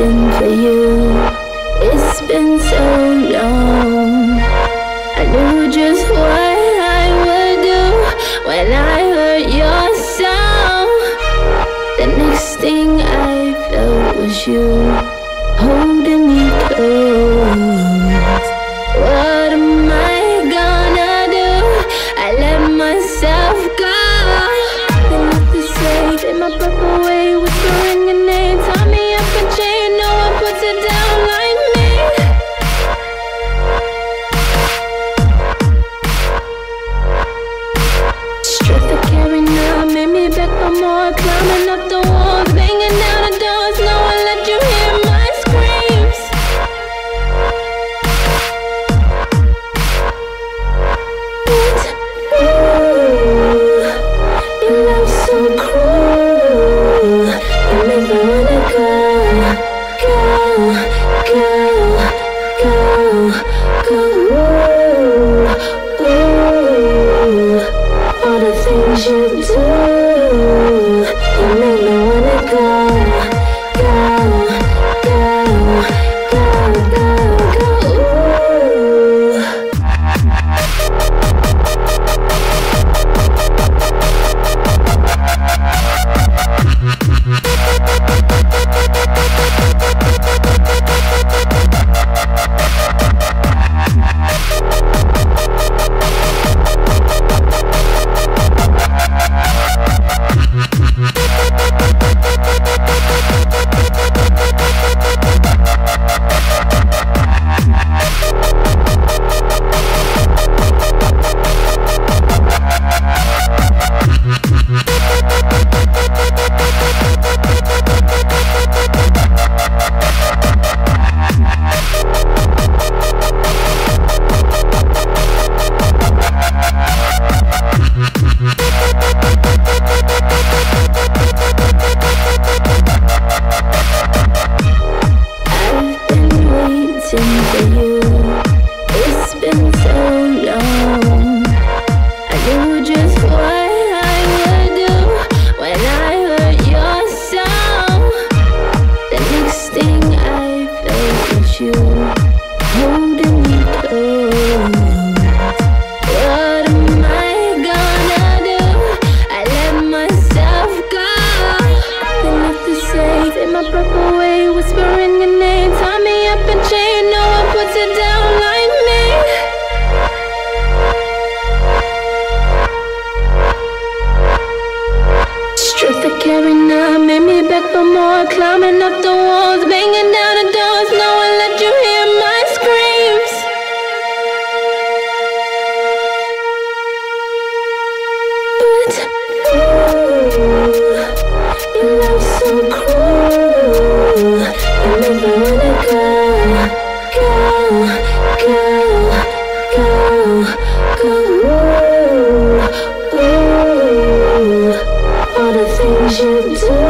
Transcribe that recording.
waiting for you. It's been so Oh. so cruel. Wanna go, go, go, go, go. Ooh, ooh. All the things you do.